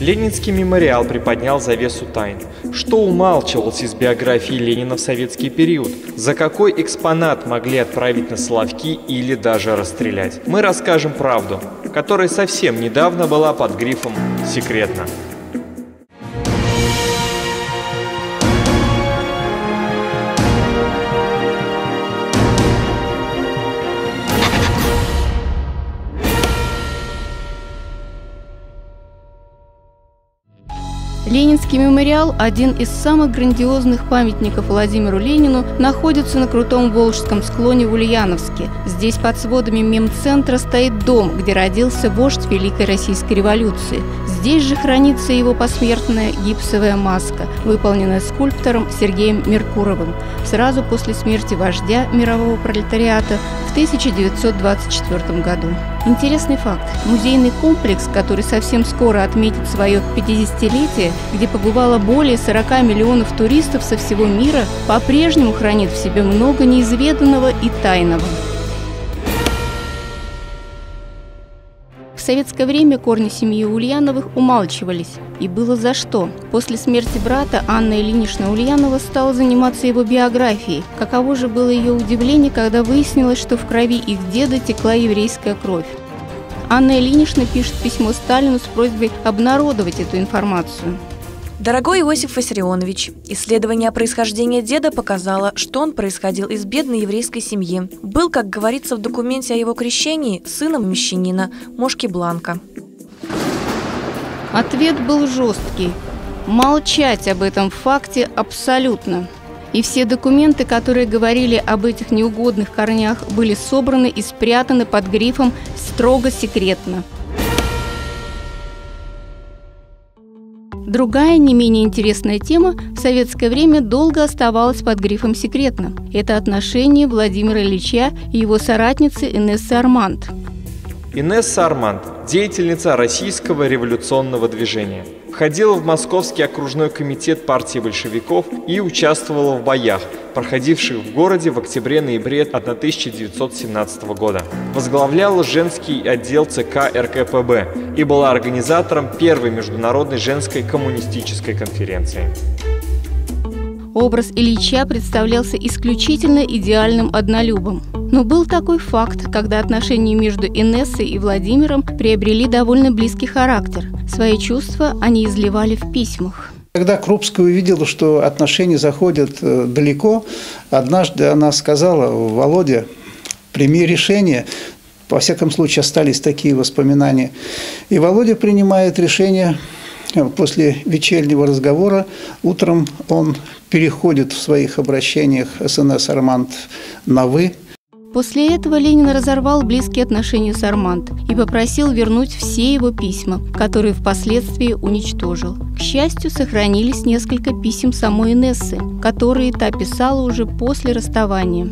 Ленинский мемориал приподнял завесу тайн. Что умалчивалось из биографии Ленина в советский период? За какой экспонат могли отправить на Соловки или даже расстрелять? Мы расскажем правду, которая совсем недавно была под грифом «секретно». Ленинский мемориал, один из самых грандиозных памятников Владимиру Ленину, находится на крутом Волжском склоне в Ульяновске. Здесь под сводами мемцентра стоит дом, где родился вождь Великой Российской революции. Здесь же хранится его посмертная гипсовая маска, выполненная скульптором Сергеем Меркуровым сразу после смерти вождя мирового пролетариата в 1924 году. Интересный факт. Музейный комплекс, который совсем скоро отметит свое 50-летие, где побывало более 40 миллионов туристов со всего мира, по-прежнему хранит в себе много неизведанного и тайного. Советское время корни семьи Ульяновых умалчивались, и было за что. После смерти брата Анна Ильинична Ульянова стала заниматься его биографией. Каково же было ее удивление, когда выяснилось, что в крови их деда текла еврейская кровь. Анна Ильинична пишет письмо Сталину с просьбой обнародовать эту информацию. Дорогой Иосиф Виссарионович, исследование происхождения деда показало, что он происходил из бедной еврейской семьи. Был, как говорится в документе о его крещении, сыном мещанина Мошки Бланка. Ответ был жесткий. Молчать об этом факте абсолютно. И все документы, которые говорили об этих неугодных корнях, были собраны и спрятаны под грифом «строго секретно». Другая, не менее интересная тема в советское время долго оставалась под грифом «секретно». Это отношение Владимира Ильича и его соратницы Инессы Арманд. Инесса Арманд – деятельница российского революционного движения. Входила в Московский окружной комитет партии большевиков и участвовала в боях, проходивших в городе в октябре-ноябре 1917 года. Возглавляла женский отдел ЦК РКПБ и была организатором первой международной женской коммунистической конференции. Образ Ильича представлялся исключительно идеальным однолюбом. Но был такой факт, когда отношения между Инессой и Владимиром приобрели довольно близкий характер. Свои чувства они изливали в письмах. Когда Крупская увидела, что отношения заходят э, далеко, однажды она сказала, Володя, прими решение, во всяком случае остались такие воспоминания. И Володя принимает решение э, после вечернего разговора. Утром он переходит в своих обращениях СНС «Арманд» на «вы», После этого Ленин разорвал близкие отношения с Арманд и попросил вернуть все его письма, которые впоследствии уничтожил. К счастью, сохранились несколько писем самой Инессы, которые та писала уже после расставания.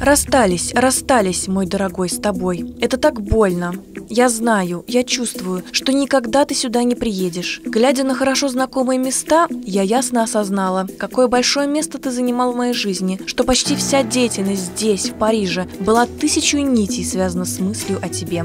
Расстались, расстались, мой дорогой, с тобой. Это так больно. Я знаю, я чувствую, что никогда ты сюда не приедешь. Глядя на хорошо знакомые места, я ясно осознала, какое большое место ты занимал в моей жизни, что почти вся деятельность здесь, в Париже, была тысячу нитей связана с мыслью о тебе.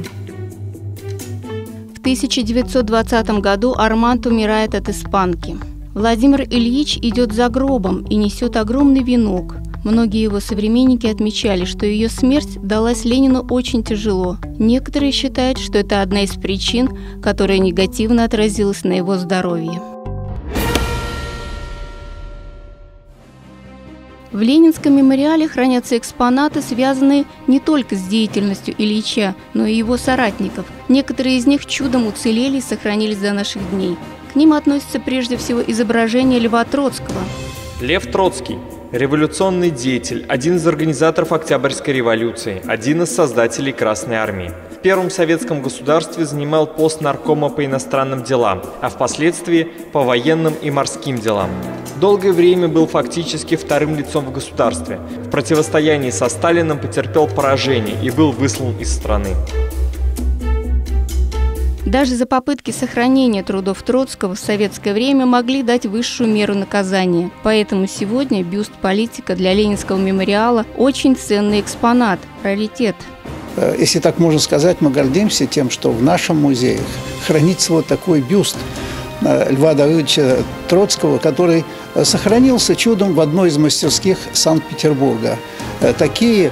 В 1920 году Арманд умирает от испанки. Владимир Ильич идет за гробом и несет огромный венок, Многие его современники отмечали, что ее смерть далась Ленину очень тяжело. Некоторые считают, что это одна из причин, которая негативно отразилась на его здоровье. В Ленинском мемориале хранятся экспонаты, связанные не только с деятельностью Ильича, но и его соратников. Некоторые из них чудом уцелели и сохранились до наших дней. К ним относятся прежде всего изображение Льва Троцкого. Лев Троцкий Революционный деятель, один из организаторов Октябрьской революции, один из создателей Красной армии. В первом советском государстве занимал пост наркома по иностранным делам, а впоследствии по военным и морским делам. Долгое время был фактически вторым лицом в государстве. В противостоянии со Сталином потерпел поражение и был выслан из страны. Даже за попытки сохранения трудов Троцкого в советское время могли дать высшую меру наказания. Поэтому сегодня бюст политика для Ленинского мемориала очень ценный экспонат, раритет. Э, если так можно сказать, мы гордимся тем, что в нашем музее хранится вот такой бюст э, Льва Давыдовича Троцкого, который сохранился чудом в одной из мастерских Санкт-Петербурга. Такие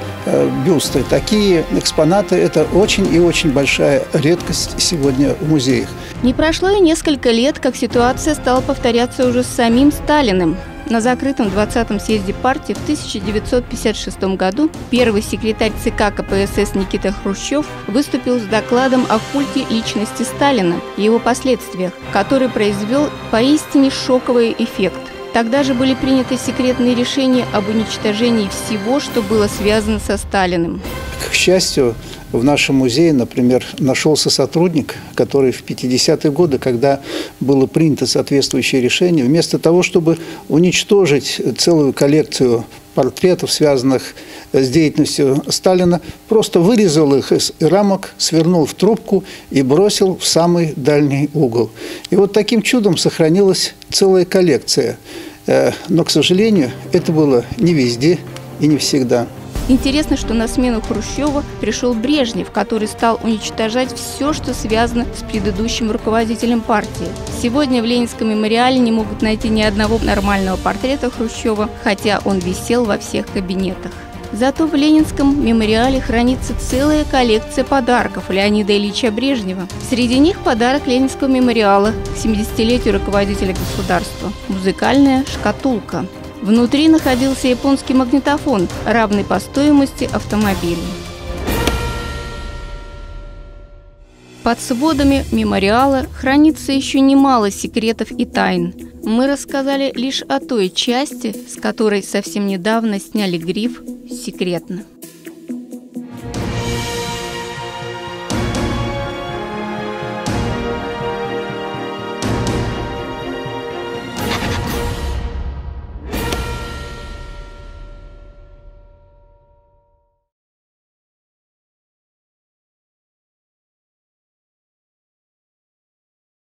бюсты, такие экспонаты – это очень и очень большая редкость сегодня в музеях. Не прошло и несколько лет, как ситуация стала повторяться уже с самим Сталиным. На закрытом 20-м съезде партии в 1956 году первый секретарь ЦК КПСС Никита Хрущев выступил с докладом о культе личности Сталина и его последствиях, который произвел поистине шоковый эффект. Тогда же были приняты секретные решения об уничтожении всего, что было связано со Сталиным. К счастью, в нашем музее, например, нашелся сотрудник, который в 50-е годы, когда было принято соответствующее решение, вместо того, чтобы уничтожить целую коллекцию портретов, связанных с деятельностью Сталина, просто вырезал их из рамок, свернул в трубку и бросил в самый дальний угол. И вот таким чудом сохранилась целая коллекция. Э, но, к сожалению, это было не везде и не всегда. Интересно, что на смену Хрущева пришел Брежнев, который стал уничтожать все, что связано с предыдущим руководителем партии. Сегодня в Ленинском мемориале не могут найти ни одного нормального портрета Хрущева, хотя он висел во всех кабинетах. Зато в Ленинском мемориале хранится целая коллекция подарков Леонида Ильича Брежнева. Среди них подарок Ленинского мемориала к 70-летию руководителя государства – музыкальная шкатулка. Внутри находился японский магнитофон, равный по стоимости автомобилю. Под сводами мемориала хранится еще немало секретов и тайн. Мы рассказали лишь о той части, с которой совсем недавно сняли гриф «Секретно».